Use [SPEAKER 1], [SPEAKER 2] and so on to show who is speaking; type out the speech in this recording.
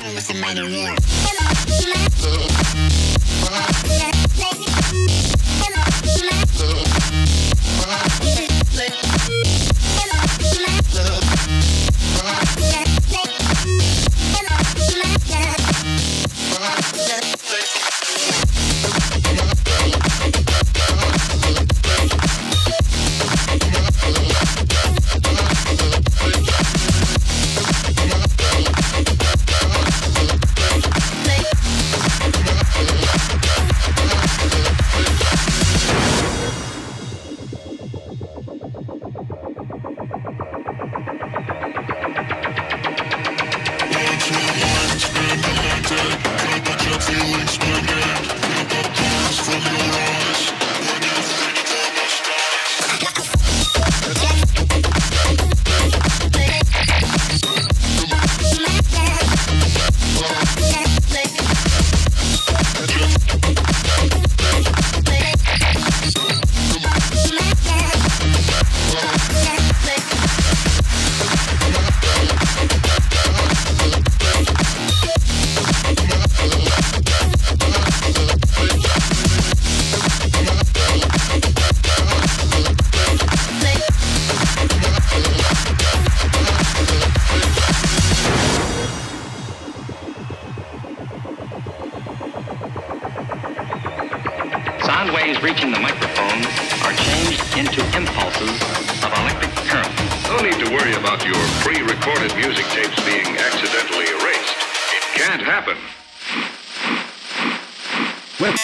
[SPEAKER 1] Sound waves reaching the microphone are changed into impulses of electric current.
[SPEAKER 2] No need to worry about your pre-recorded music tapes being accidentally erased. It can't happen.
[SPEAKER 3] Well.